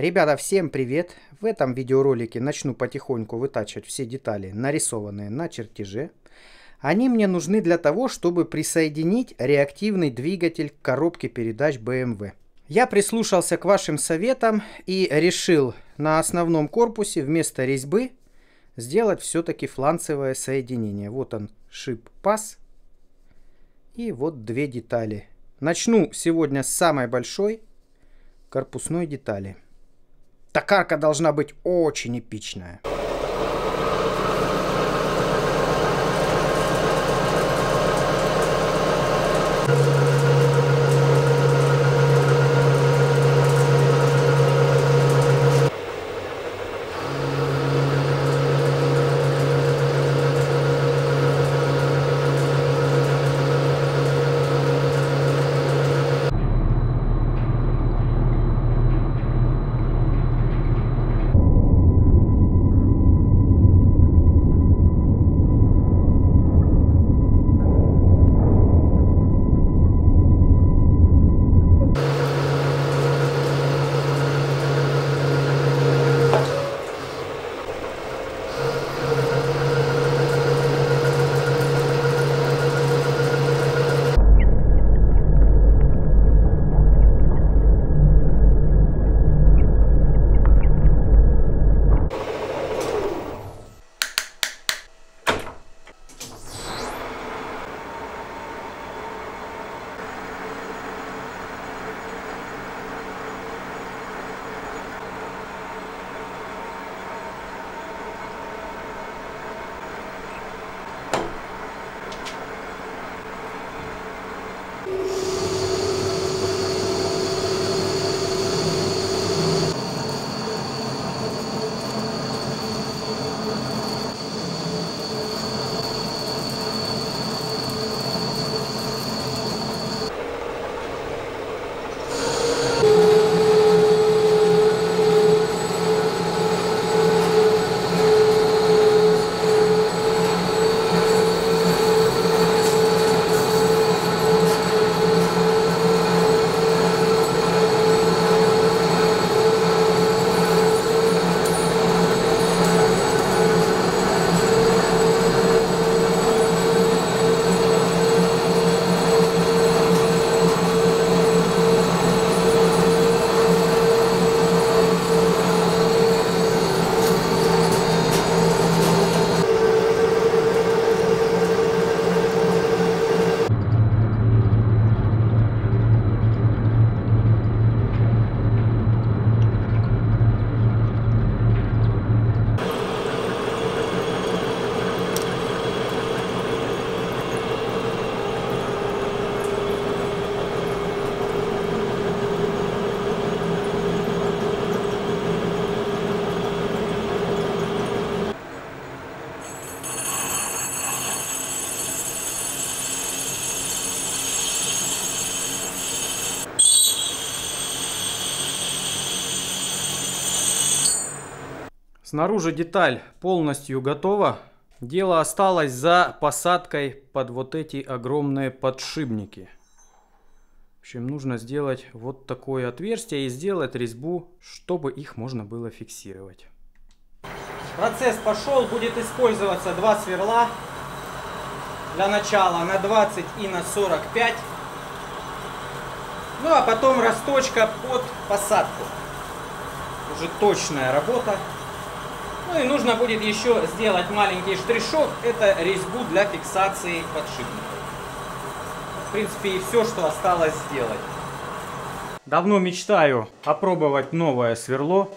Ребята, всем привет! В этом видеоролике начну потихоньку вытачивать все детали, нарисованные на чертеже. Они мне нужны для того, чтобы присоединить реактивный двигатель к коробке передач BMW. Я прислушался к вашим советам и решил на основном корпусе вместо резьбы сделать все-таки фланцевое соединение. Вот он, шип-паз. И вот две детали. Начну сегодня с самой большой корпусной детали. Токарка должна быть очень эпичная. Снаружи деталь полностью готова. Дело осталось за посадкой под вот эти огромные подшипники. В общем, нужно сделать вот такое отверстие и сделать резьбу, чтобы их можно было фиксировать. Процесс пошел. Будет использоваться два сверла. Для начала на 20 и на 45. Ну а потом расточка под посадку. Уже точная работа. Ну и нужно будет еще сделать маленький штришок. Это резьбу для фиксации подшипников. В принципе и все, что осталось сделать. Давно мечтаю опробовать новое сверло.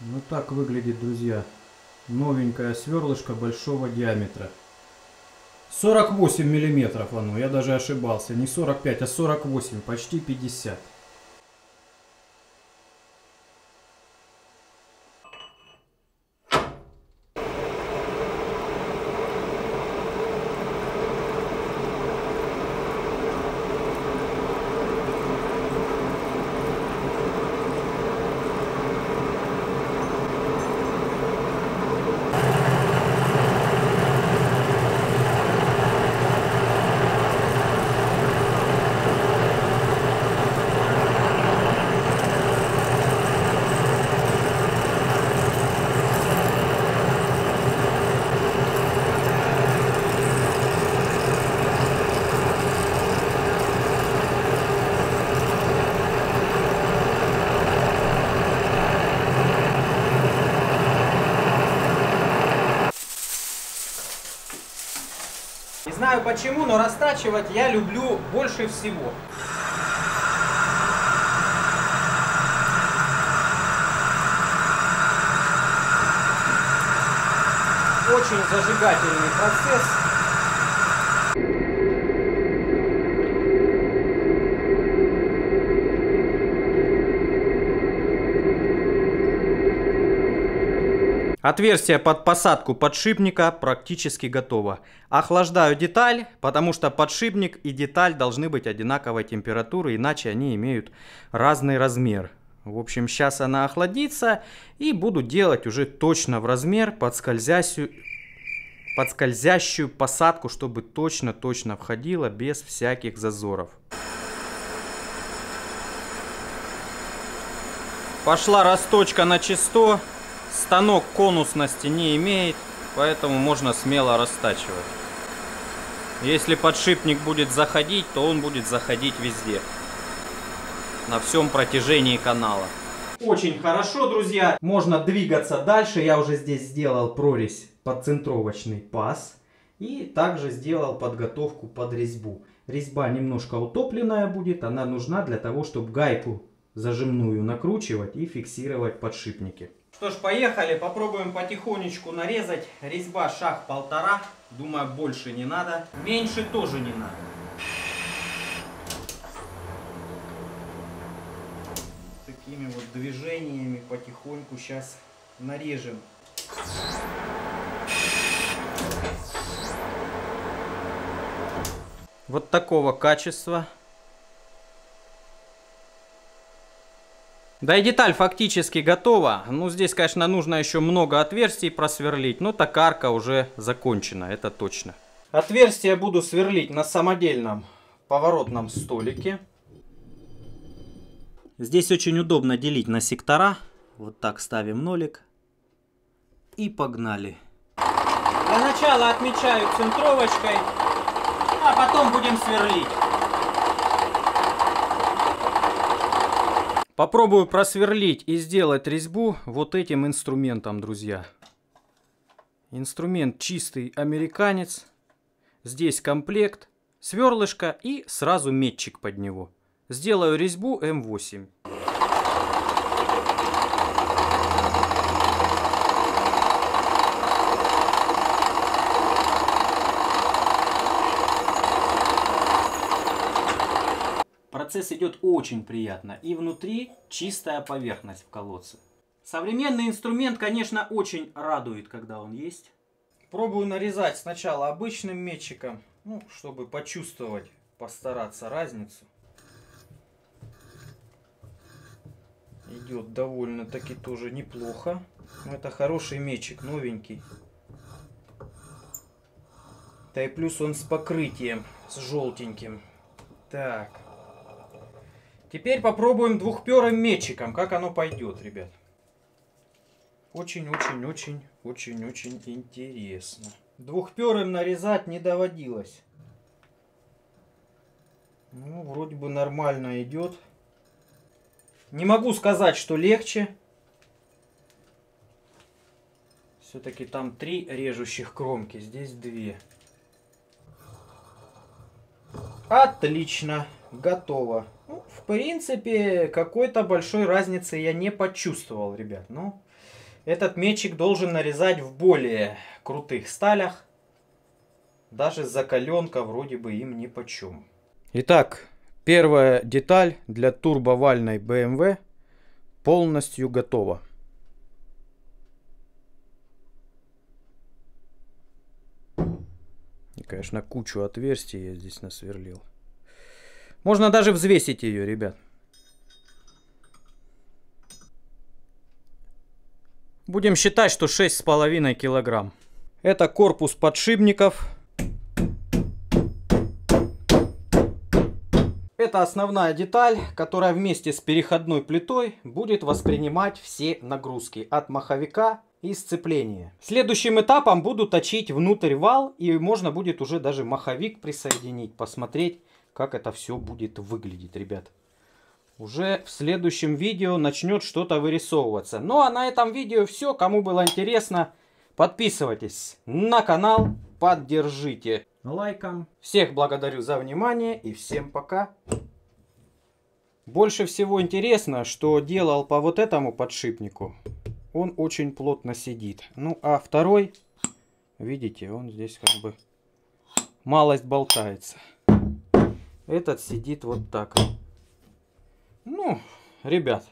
Ну так выглядит, друзья. Новенькое сверлышко большого диаметра. 48 миллиметров оно, я даже ошибался. Не 45, а 48, почти 50. Знаю почему, но растачивать я люблю больше всего. Очень зажигательный процесс. Отверстие под посадку подшипника практически готово. Охлаждаю деталь, потому что подшипник и деталь должны быть одинаковой температуры, иначе они имеют разный размер. В общем, сейчас она охладится и буду делать уже точно в размер под скользящую, под скользящую посадку, чтобы точно-точно входила без всяких зазоров. Пошла расточка на чисто. Станок конусности не имеет, поэтому можно смело растачивать. Если подшипник будет заходить, то он будет заходить везде. На всем протяжении канала. Очень хорошо, друзья. Можно двигаться дальше. Я уже здесь сделал прорезь под центровочный паз. И также сделал подготовку под резьбу. Резьба немножко утопленная будет. Она нужна для того, чтобы гайку зажимную накручивать и фиксировать подшипники. Что ж, поехали, попробуем потихонечку нарезать. Резьба шаг полтора, думаю, больше не надо. Меньше тоже не надо. Такими вот движениями потихоньку сейчас нарежем. Вот такого качества Да и деталь фактически готова. Ну, здесь, конечно, нужно еще много отверстий просверлить, но токарка уже закончена, это точно. Отверстие буду сверлить на самодельном поворотном столике. Здесь очень удобно делить на сектора. Вот так ставим нолик. И погнали. Для начала отмечаю центровочкой, а потом будем сверлить. Попробую просверлить и сделать резьбу вот этим инструментом, друзья. Инструмент чистый американец. Здесь комплект, сверлышко и сразу метчик под него. Сделаю резьбу М8. Процесс идет очень приятно. И внутри чистая поверхность в колодце. Современный инструмент, конечно, очень радует, когда он есть. Пробую нарезать сначала обычным метчиком, ну, чтобы почувствовать, постараться разницу. Идет довольно-таки тоже неплохо. Это хороший мечик, новенький. Да и плюс он с покрытием, с желтеньким. Так. Теперь попробуем двухперым метчиком, как оно пойдет, ребят. Очень-очень-очень-очень-очень интересно. Двухперым нарезать не доводилось. Ну, вроде бы нормально идет. Не могу сказать, что легче. Все-таки там три режущих кромки, здесь две. Отлично, готово. Принципе, какой-то большой разницы я не почувствовал, ребят. Ну, этот мечик должен нарезать в более крутых сталях. Даже закаленка вроде бы им ни почем. Итак, первая деталь для турбовальной BMW полностью готова. И, конечно, кучу отверстий я здесь насверлил. Можно даже взвесить ее, ребят. Будем считать, что 6,5 килограмм. Это корпус подшипников. Это основная деталь, которая вместе с переходной плитой будет воспринимать все нагрузки от маховика и сцепления. Следующим этапом буду точить внутрь вал и можно будет уже даже маховик присоединить, посмотреть как это все будет выглядеть, ребят. Уже в следующем видео начнет что-то вырисовываться. Ну а на этом видео все. Кому было интересно, подписывайтесь на канал, поддержите лайком. Всех благодарю за внимание и всем пока. Больше всего интересно, что делал по вот этому подшипнику. Он очень плотно сидит. Ну, а второй, видите, он здесь как бы малость болтается. Этот сидит вот так. Ну, ребят,